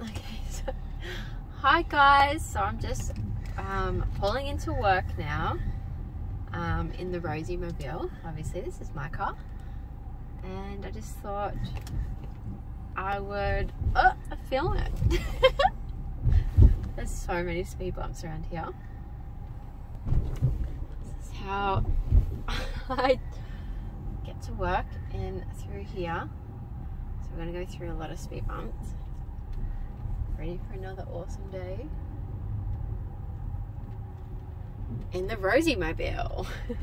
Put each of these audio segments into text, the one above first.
Okay, so hi guys. So I'm just um, pulling into work now um, in the Rosie Mobile. Obviously, this is my car, and I just thought I would uh, film it. There's so many speed bumps around here. This is how I get to work and through here. So we're gonna go through a lot of speed bumps. Ready for another awesome day in the Rosie Mobile.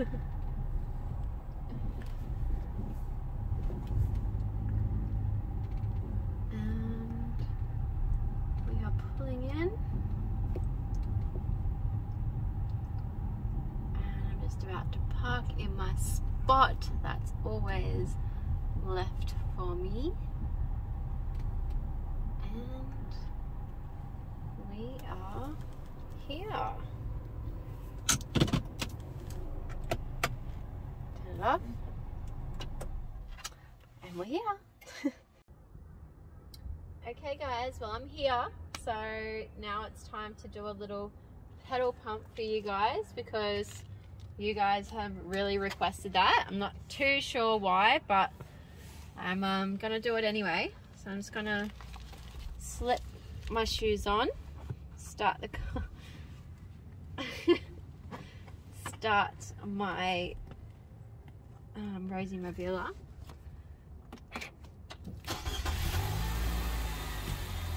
and we are pulling in. And I'm just about to park in my spot that's always left for me. And we are here. Turn it up. And we're here. okay guys, well I'm here. So now it's time to do a little pedal pump for you guys because you guys have really requested that. I'm not too sure why, but I'm um, gonna do it anyway. So I'm just gonna slip my shoes on, start the car, start my um, Rosie Mobila.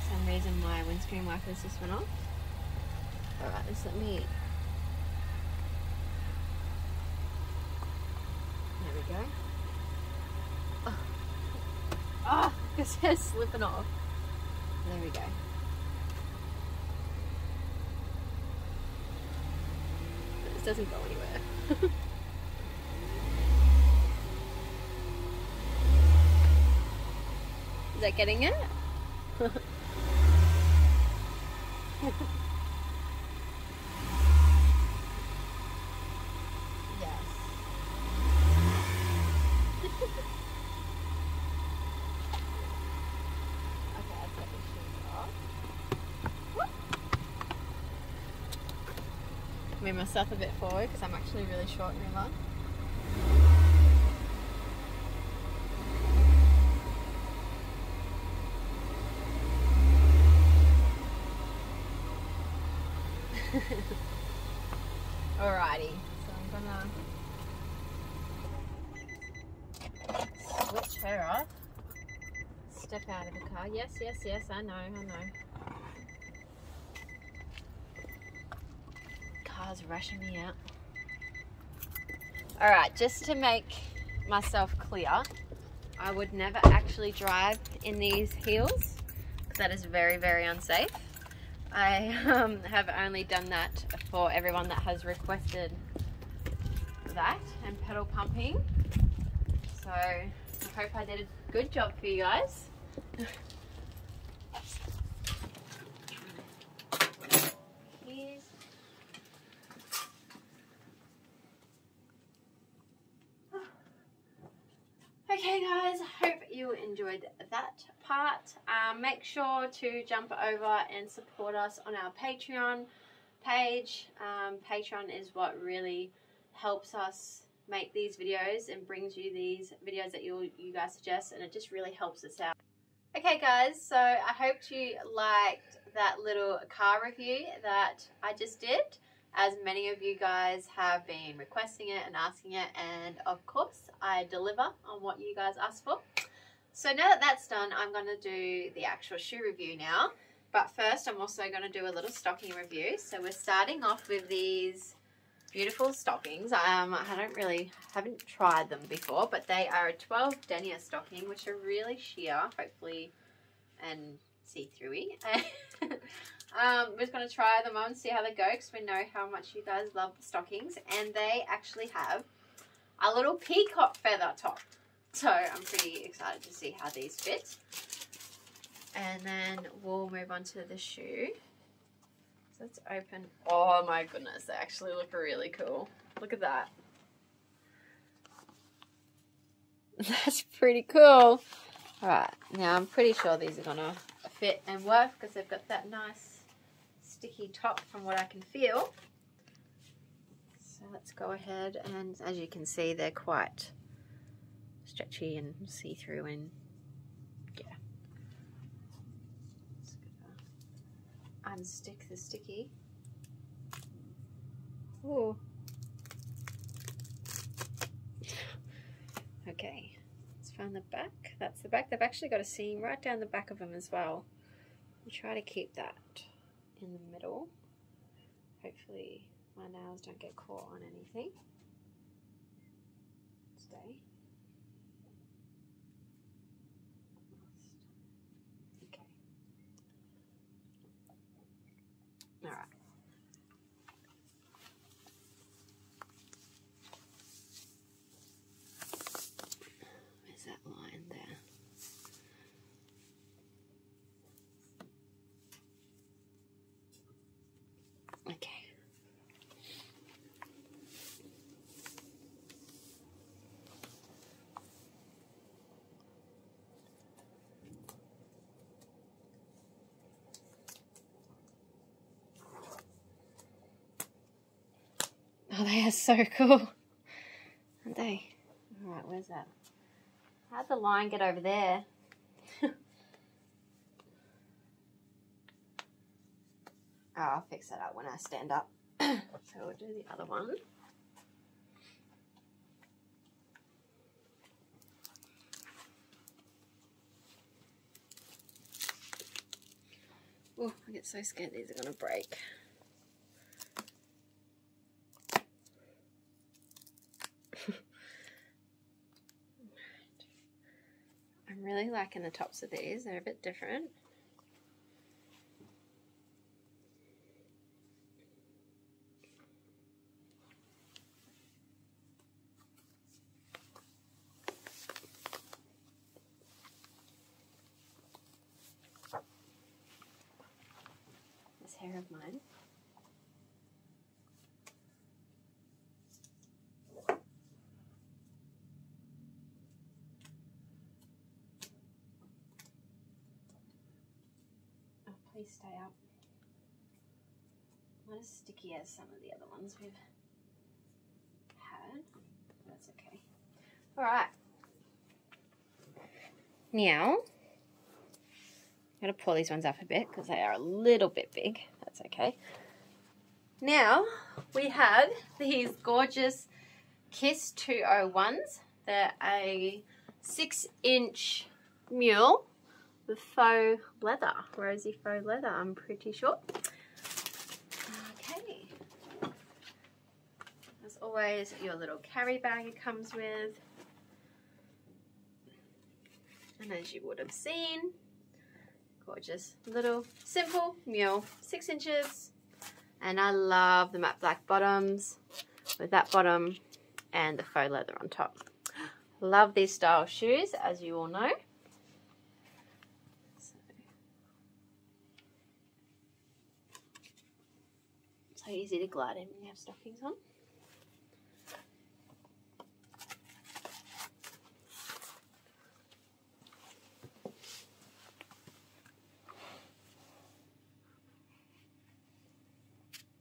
some reason my windscreen wipers just went off. Alright, just let me There we go. Oh, oh it's slipping off. There we go. Doesn't go anywhere. Is that getting it? yes. Okay, I'll take the shoes off. Move myself a bit forward because I'm actually really short and long. Alrighty, so I'm gonna switch her off. Step out of the car. Yes, yes, yes, I know, I know. Rushing me out. Alright, just to make myself clear, I would never actually drive in these heels because that is very, very unsafe. I um, have only done that for everyone that has requested that and pedal pumping. So I hope I did a good job for you guys. Here's Okay guys, hope enjoyed that part. Um, make sure to jump over and support us on our Patreon page. Um, Patreon is what really helps us make these videos and brings you these videos that you, you guys suggest and it just really helps us out. Okay guys, so I hope you liked that little car review that I just did as many of you guys have been requesting it and asking it and of course I deliver on what you guys ask for. So now that that's done I'm going to do the actual shoe review now but first I'm also going to do a little stocking review. So we're starting off with these beautiful stockings. Um, I don't really, haven't tried them before but they are a 12 denier stocking which are really sheer hopefully and see-throughy. Um, we're just going to try them on, see how they go, because we know how much you guys love the stockings. And they actually have a little peacock feather top. So I'm pretty excited to see how these fit. And then we'll move on to the shoe. So let's open. Oh my goodness, they actually look really cool. Look at that. That's pretty cool. Alright, now I'm pretty sure these are going to fit and work because they've got that nice sticky top from what I can feel. So let's go ahead and as you can see they're quite stretchy and see-through and yeah. unstick the sticky. Oh. Okay, let's find the back. That's the back. They've actually got a seam right down the back of them as well. We try to keep that in the middle. Hopefully my nails don't get caught on anything. Stay. All right. Where's that line there? Okay. Oh, they are so cool, aren't they? All right, where's that? How'd the line get over there? oh, I'll fix that up when I stand up. so we'll do the other one. Oh, I get so scared these are going to break. I'm really liking the tops of these. They're a bit different. This hair of mine. Oh, stay up. Not as sticky as some of the other ones we've had. That's okay. Alright. Now, I'm going to pull these ones up a bit because they are a little bit big. That's okay. Now, we have these gorgeous Kiss 201s. They're a 6 inch mule with faux leather, rosy faux leather, I'm pretty sure. Okay. As always, your little carry bag it comes with. And as you would have seen, gorgeous little simple mule, six inches. And I love the matte black bottoms with that bottom and the faux leather on top. Love these style shoes, as you all know. So easy to glide in when you have stockings on.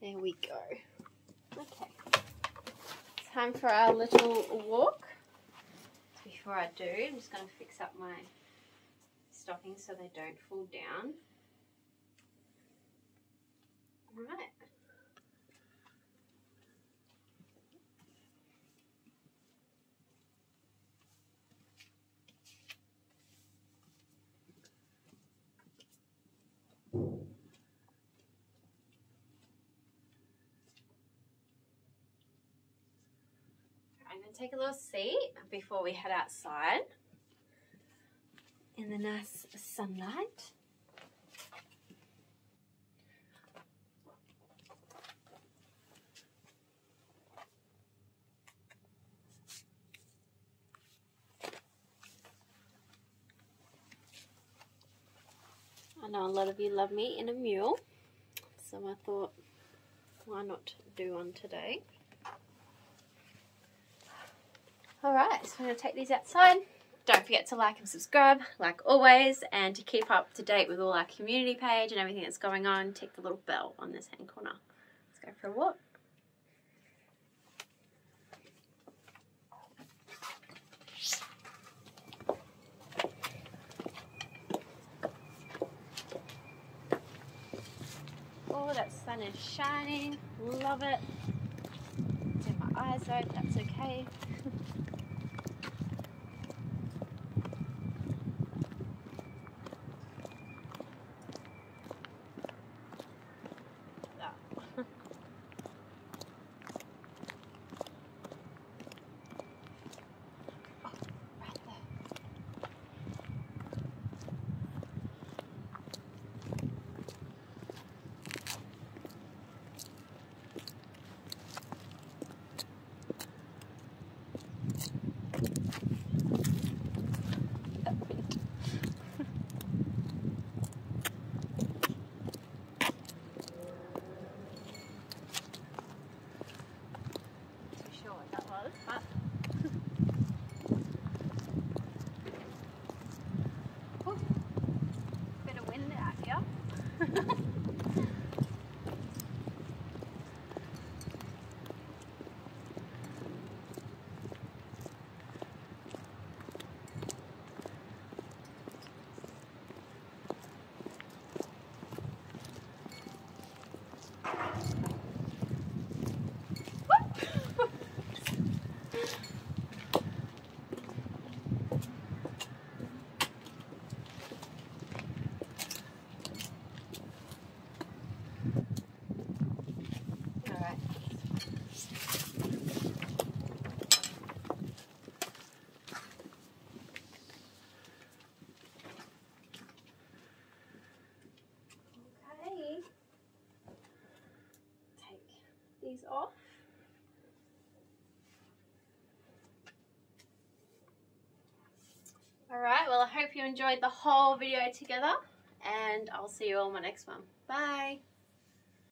There we go. Okay. Time for our little walk. Before I do, I'm just going to fix up my stockings so they don't fall down. Right. I'm going to take a little seat before we head outside in the nice sunlight. I know a lot of you love me in a mule, so I thought, why not do one today? Alright, so I'm going to take these outside don't forget to like and subscribe, like always, and to keep up to date with all our community page and everything that's going on, tick the little bell on this hand corner. Let's go for a walk. Oh, that sun is shining. Love it. In my eyes out, that's okay. These off. Alright, well I hope you enjoyed the whole video together and I'll see you all in my next one. Bye!